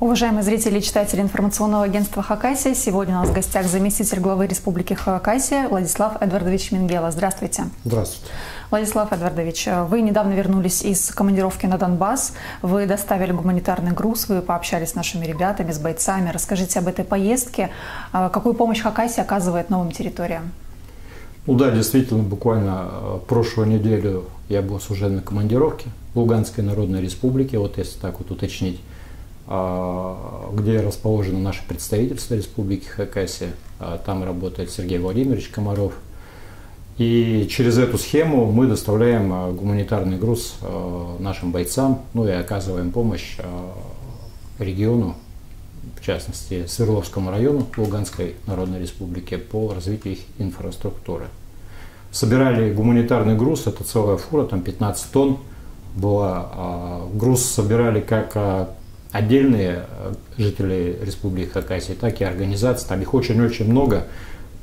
Уважаемые зрители и читатели информационного агентства Хакасия, сегодня у нас в гостях заместитель главы Республики Хакасия Владислав Эдвардович Мингела. Здравствуйте. Здравствуйте. Владислав Эдвардович, вы недавно вернулись из командировки на Донбасс, вы доставили гуманитарный груз, вы пообщались с нашими ребятами, с бойцами. Расскажите об этой поездке, а, какую помощь Хакасия оказывает новым территориям? Ну да, действительно, буквально э, прошлую неделю я был служебной командировке в Луганской Народной Республике, вот если так вот уточнить. А, где расположено наше представительство Республики Хакасия. А, там работает Сергей Владимирович Комаров. И через эту схему мы доставляем а, гуманитарный груз нашим бойцам, ну и оказываем помощь региону, в частности Свердловскому району Луганской Народной Республики по развитию их инфраструктуры. Собирали гуманитарный груз, это целая фура, там 15 тонн была. Груз собирали как отдельные э, жители Республики Хакасия, так и организации, там их очень-очень много,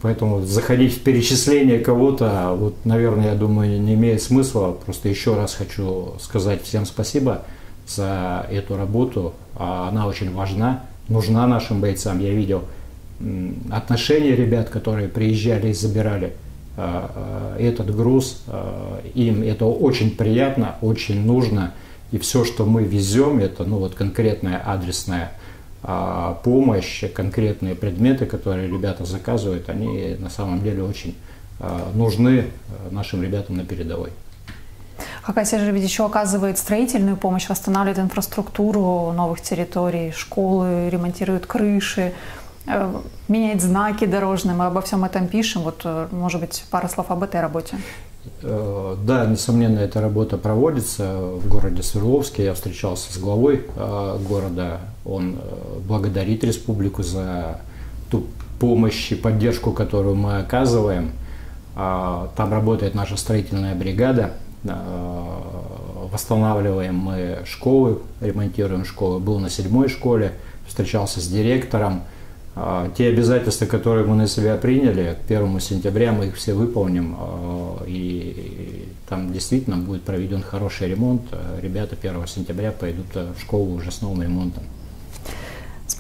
поэтому заходить в перечисление кого-то, вот, наверное, я думаю, не имеет смысла. Просто еще раз хочу сказать всем спасибо за эту работу. А она очень важна, нужна нашим бойцам. Я видел отношения ребят, которые приезжали и забирали а, а, этот груз. Им это очень приятно, очень нужно. И все, что мы везем, это ну, вот конкретная адресная а, помощь, конкретные предметы, которые ребята заказывают, они на самом деле очень а, нужны а, нашим ребятам на передовой. Хакасия же ведь еще оказывает строительную помощь, восстанавливает инфраструктуру новых территорий, школы, ремонтирует крыши, э, меняет знаки дорожные. Мы обо всем этом пишем. Вот, э, может быть, пара слов об этой работе. Э, да, несомненно, эта работа проводится в городе Свердловске. Я встречался с главой э, города. Он э, благодарит республику за ту помощь и поддержку, которую мы оказываем. Там работает наша строительная бригада. Восстанавливаем мы школы, ремонтируем школы. Был на седьмой школе, встречался с директором. А, те обязательства, которые мы на себя приняли, к 1 сентября мы их все выполним, а, и там действительно будет проведен хороший ремонт. Ребята 1 сентября пойдут в школу уже с новым ремонтом.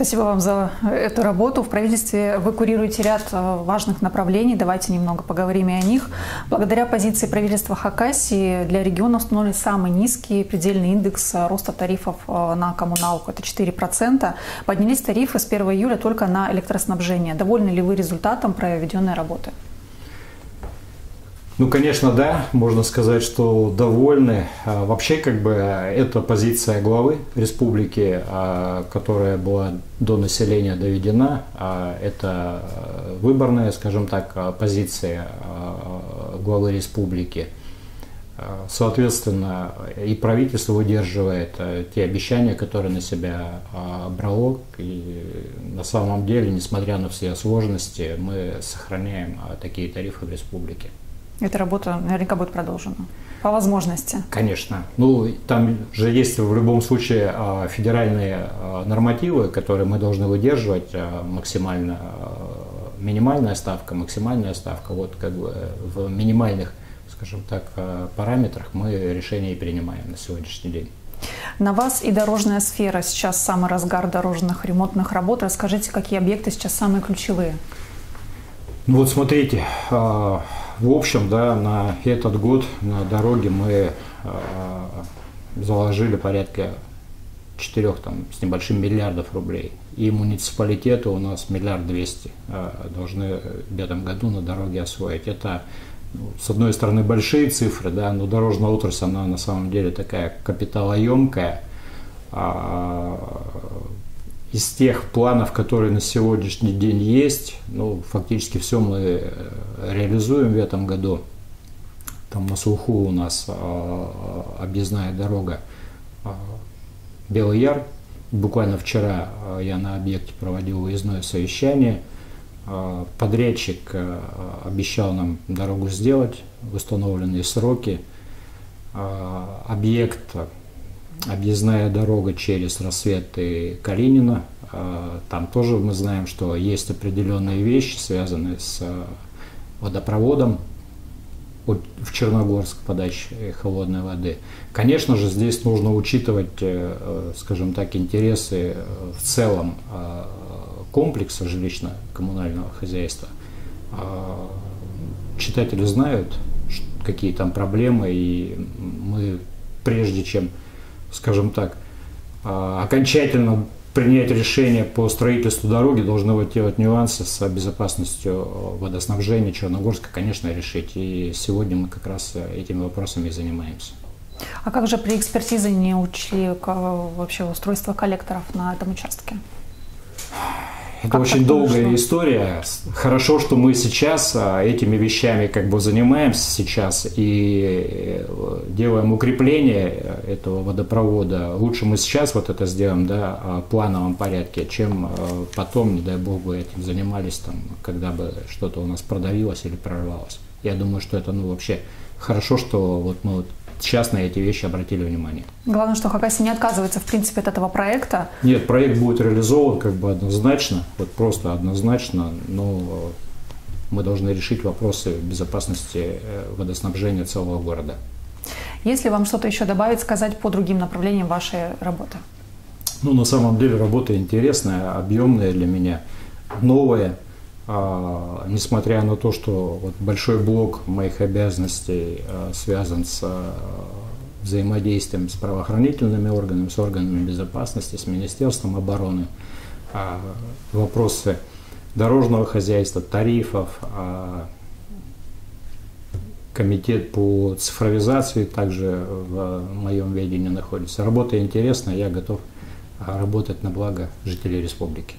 Спасибо вам за эту работу. В правительстве вы курируете ряд э, важных направлений. Давайте немного поговорим и о них. Благодаря позиции правительства Хакасии для региона установлен самый низкий предельный индекс роста тарифов э, на коммуналку. Это 4%. Поднялись тарифы с 1 июля только на электроснабжение. Довольны ли вы результатом проведенной работы? Ну, конечно, да, можно сказать, что довольны. А, вообще, как бы, это позиция главы республики, а, которая была до населения доведена. А, это выборная, скажем так, позиция главы республики. Соответственно, и правительство выдерживает те обещания, которые на себя брало. И на самом деле, несмотря на все сложности, мы сохраняем такие тарифы в республике. Эта работа наверняка будет продолжена по возможности. Конечно. Ну, там же есть в любом случае а, федеральные а, нормативы, которые мы должны выдерживать а, максимально. Минимальная ставка, максимальная ставка. Вот как бы в минимальных, скажем так, параметрах мы решения и принимаем на сегодняшний день. На вас и дорожная сфера. Сейчас самый разгар дорожных ремонтных работ. Расскажите, какие объекты сейчас самые ключевые? Ну вот смотрите, в общем, да, на этот год на дороге мы э, заложили порядка 4 там, с небольшим миллиардов рублей. И муниципалитеты у нас миллиард двести э, должны в этом году на дороге освоить. Это, ну, с одной стороны, большие цифры, да, но дорожная отрасль, она на самом деле такая капиталоемкая. А, из тех планов, которые на сегодняшний день есть, ну, фактически все мы э, реализуем в этом году. Там на слуху у нас а, объездная дорога а, Белый Яр. Буквально вчера а, я на объекте проводил выездное совещание. А, подрядчик а, обещал нам дорогу сделать в установленные сроки. А, объект объездная дорога через рассвет и Калинина. А, там тоже мы знаем, что есть определенные вещи, связанные с а, водопроводом. в Черногорск подачи холодной воды. Конечно же, здесь нужно учитывать, скажем так, интересы в целом комплекса жилищно-коммунального хозяйства. Читатели знают, какие там проблемы, и мы прежде чем, скажем так, окончательно принять решение по строительству дороги, должны вот те вот нюансы с безопасностью водоснабжения Черногорска, конечно, решить. И сегодня мы как раз этими вопросами и занимаемся. А как же при экспертизе не учли вообще устройство коллекторов на этом участке? Это как очень долгая вышло? история. Хорошо, что мы сейчас а, этими вещами как бы занимаемся сейчас и э, делаем укрепление этого водопровода. Лучше мы сейчас вот это сделаем, да, в плановом порядке, чем э, потом, не дай бог, бы этим занимались, там, когда бы что-то у нас продавилось или прорвалось. Я думаю, что это, ну, вообще хорошо, что вот мы вот сейчас на эти вещи обратили внимание. Главное, что Хакаси не отказывается, в принципе, от этого проекта. Нет, проект будет реализован как бы однозначно, вот просто однозначно, но мы должны решить вопросы безопасности э, водоснабжения целого города. Если вам что-то еще добавить, сказать по другим направлениям вашей работы? Ну, на самом деле работа интересная, объемная для меня, новая – а, несмотря на то, что вот большой блок моих обязанностей а, связан с а, взаимодействием с правоохранительными органами, с органами безопасности, с Министерством обороны, вопросы дорожного хозяйства, тарифов, комитет по цифровизации также в моем ведении находится. Работа интересная, я готов работать на благо жителей республики.